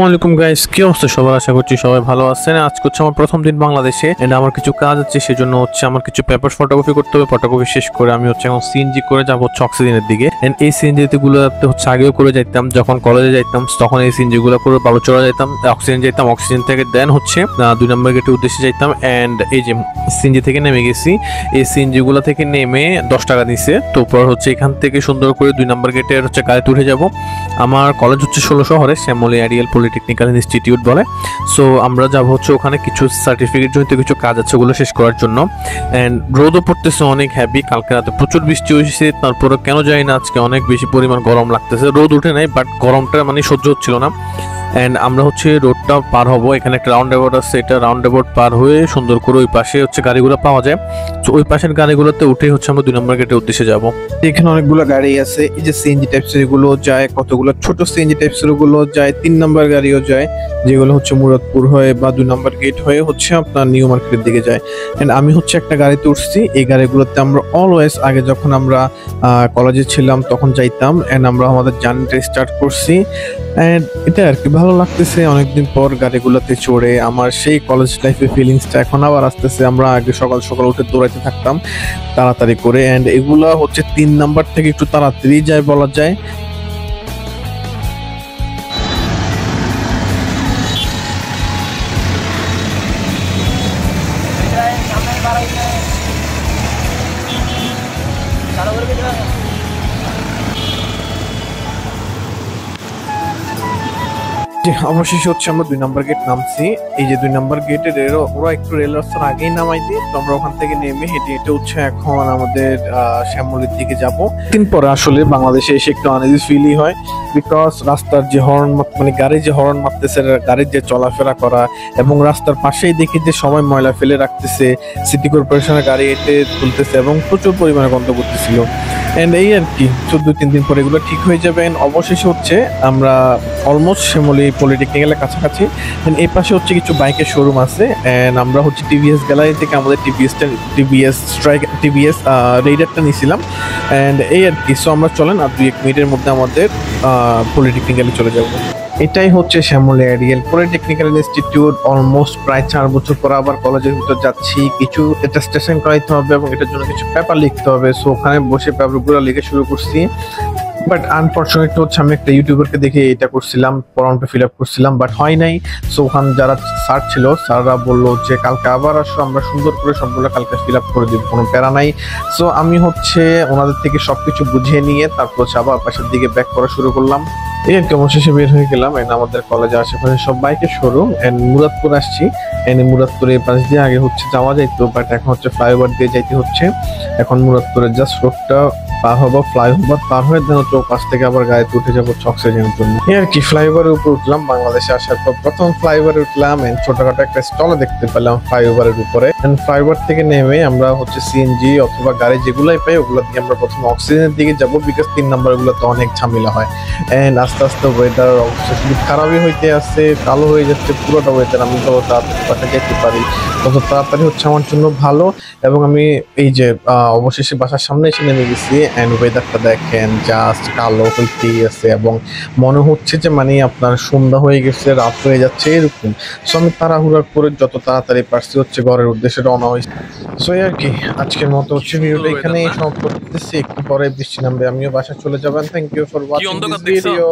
আসসালামাইকুম গাইস কি অবস্থা সবার? আশা করছি সবাই ভালো আছেন। আজকে হচ্ছে আমার প্রথম দিন বাংলাদেশে। এন্ড আমার কিছু কাজ আছে, সেজন্য হচ্ছে আমার কিছু পেপার ফটোগ্রাফি করতে হবে। ফটোগ্রাফি শেষ করে আমি হচ্ছে এখন সিএনজি করে যাব হচ্ছে অক্সিজেনের দিকে। এন্ড এই সিএনজি গুলোতে হচ্ছে আগেও করে যাইতাম, যখন কলেজে যাইতাম, তখন এই সিএনজি গুলো করে বালুচড়া যাইতাম অক্সিজেন যাইতাম অক্সিজেন থেকে দেন হচ্ছে দুই নম্বর গেটের উদ্দেশ্যে যাইতাম। এন্ড এই যে সিএনজি থেকে নেমে গেছি, এই সিএনজি গুলো থেকে নেমে দশ টাকা দিছে। তো পর হচ্ছে এখান থেকে সুন্দর করে দুই নম্বর গেটের হচ্ছে গাড়িতে উঠে যাব। আমার কলেজ হচ্ছে ষোলো শহরে, শ্যামলী আরিয়াল পলিটেকনিক্যাল ইনস্টিটিউট বলে। সো আমরা যাব হচ্ছে ওখানে কিছু সার্টিফিকেট জনিত কিছু কাজ আছে ওগুলো শেষ করার জন্য। অ্যান্ড রোদও পড়তেছে, অনেক হ্যাভি কালকে রাতে প্রচুর বৃষ্টি হয়েছে তারপরে কেন জানি না, আজকে অনেক বেশি পরিমাণ গরম লাগতেছে। রোদ উঠে নাই বাট গরমটা মানে সহ্য হচ্ছিল না। অ্যান্ড আমরা হচ্ছে রোডটা পার হব, এখানে একটা রাউন্ড অ্যাবাউট আছে, এটা রাউন্ড অ্যাবাউট পার হয়ে সুন্দর করে ওই পাশে হচ্ছে গাড়িগুলো পাওয়া যায়। ওই পাশের গাড়িগুলোতে উঠে হচ্ছে আমরা দুই নম্বর গেটের উদ্দেশ্যে যাব। এখানে অনেকগুলো গাড়ি আছে, এই যে সিএনজি টাইপসেরগুলো যায়, কতগুলো ছোট সিএনজি টাইপসেরগুলো যায়, তিন নম্বর গাড়িও যায়। যেগুলো হচ্ছে মুরাদপুর হয়ে বা দুই নাম্বার গেট হয়ে হচ্ছে আপনার নিউ মার্কেটের দিকে যায়। অ্যান্ড আমি হচ্ছে একটা গাড়িতে উঠছি, এই গাড়িগুলোতে আমরা অলওয়েজ আগে যখন আমরা কলেজে ছিলাম তখন যাইতাম অ্যান্ড আমরা আমাদের জার্নিটা স্টার্ট করছি। অ্যান্ড এটা আর কি ভালো লাগতেছে, অনেকদিন পর গাড়িগুলোতে চড়ে আমার সেই কলেজ লাইফের ফিলিংসটা এখন আবার আসতেছে। আমরা আগে সকাল সকাল উঠে দৌড়াইতে থাকতাম, তাড়াতাড়ি করে। অ্যান্ড এগুলো হচ্ছে তিন নাম্বার থেকে একটু তাড়াতাড়ি যায় বলা যায়। অবশেষে হচ্ছে আমরা দুই নাম্বার গেট নামছি। এই যে দুই নাম্বার গেটের ওরা একটু রেল রাস্তার আগেই নামাই দিয়ে তো আমরা ওখান থেকে নেমে হেঁটে হেঁটে হচ্ছে এখন আমাদের শ্যামলির দিকে যাব। দিন পরে আসলে বাংলাদেশে এসে একটু আনইজি ফিলই হয় বিকজ রাস্তার যে হর্ন মানে গাড়ি যে হর্ন মারতেছে, গাড়ির যে চলাফেরা করা এবং রাস্তার পাশেই দেখি যে সবাই ময়লা ফেলে রাখতেছে। সিটি কর্পোরেশনের গাড়ি এটে তুলতেছে এবং প্রচুর পরিমাণে গন্ধ করতেছিল। এন্ড এই আর কি চোদ্দ তিন দিন পরে এগুলো ঠিক হয়ে যাবে। অ্যান্ড অবশেষে হচ্ছে আমরা অলমোস্ট শ্যামলি পলিটেকনিক্যালের কাছাকাছি। অ্যান্ড এই পাশে হচ্ছে কিছু বাইকের শোরুম আছে। অ্যান্ড আমরা হচ্ছে টিভিএস গ্যালারি থেকে আমাদের টিভিএসটা টিভিএস স্ট্রাইক টিভিএস রেডারটা নিয়েছিলাম। অ্যান্ড এই আর কি সো আমরা চলেন আর দুই এক মিনিটের মধ্যে আমাদের পলিটেকনিক্যালে চলে যাব। এটাই হচ্ছে Shyamoli Ideal polytechnical institute almost প্রায় চার বছর পর আবার কলেজের ভিতর যাচ্ছি। কিছু এটা স্টেশন করাইতে হবে এবং এটার জন্য কিছু পেপার লিখতে হবে। সো ওখানে বসে পেপারগুলো লিখে শুরু করছি। বাট আনফর্চুনেট হচ্ছে আমি একটা ইউটিউবারকে দেখে এটা করছিলাম ফর্মটা ফিল আপ করছিলাম বাট হয় নাই। সো ওখান যারা স্যার ছিল, স্যাররা বলল যে কালকে আবার আসো, আমরা সুন্দর করে সবগুলো কালকে ফিল আপ করে দিব, কোনো প্যারা নাই। সো আমি হচ্ছে ওনাদের থেকে সব কিছু বুঝিয়ে নিয়ে তারপর হচ্ছে আবার পাশের দিকে ব্যাক করা শুরু করলাম। এই আর কি, অবশেষে বের হয়ে গেলাম এন্ড আমাদের কলেজে আশেপাশে সব বাইকের শোরুম এন্ড মুরাদপুর আসছি। এন্ড মুরাদপুরে পাশ দিয়ে আগে হচ্ছে যাওয়া যাইতো বাট এখন হচ্ছে ফ্লাইওভার দিয়ে যাইতে হচ্ছে। এখন মুরাদপুরের জাস্ট রোডটা পার হব ফ্লাইওভার পার হয়ে ও পাশ থেকে আবার গাড়িতে উঠে যাব অক্সিজেনের জন্য। আর কি ফ্লাইওভারের উপর উঠলাম, বাংলাদেশে আসার পর প্রথম ফ্লাইওভারে উঠলাম ছোটখাটো একটা স্টলে দেখতে পেলাম ফ্লাইওভারের উপরে। ফ্লাইওভার থেকে নেমে আমরা হচ্ছে সিএনজি অথবা গাড়ি যেগুলাই পাই, ওগুলো দিয়ে আমরা প্রথম অক্সিজেনের দিকে যাব বিকজ তিন নাম্বারগুলো তো অনেক ঝামেলা হয়। এন্ড আস্তে আস্তে ওয়েদার অবস্থা শুধু খারাপই হইতে আসছে কালো হয়ে যাচ্ছে, পুরোটা ওয়েদার আমি যত তাড়াতাড়ি বাসা যেতে পারি, তত তাড়াতাড়ি হচ্ছে আমার জন্য ভালো। এবং আমি এই যে অবশেষে বাসার সামনে এসে নেমে গেছি অ্যান্ড ওয়েদারটা দেখেন জাস্ট কালো হইতে আছে এবং মনে হচ্ছে যে মানে আপনার সন্ধ্যা হয়ে গেছে রাত হয়ে যাচ্ছে এরকম। সো আমি তাড়াহুড়া করে যত তাড়াতাড়ি পারছি হচ্ছে ঘরের উদ্দেশ্যে রওনা হয়েছে। সো আর কি আজকের মতো হচ্ছে ভিডিওটা এখানে সমাপ্ত করতেছি। একটু পরে বৃষ্টি নামবে আমিও বাসা চলে যাবেন। Thank you for watching this video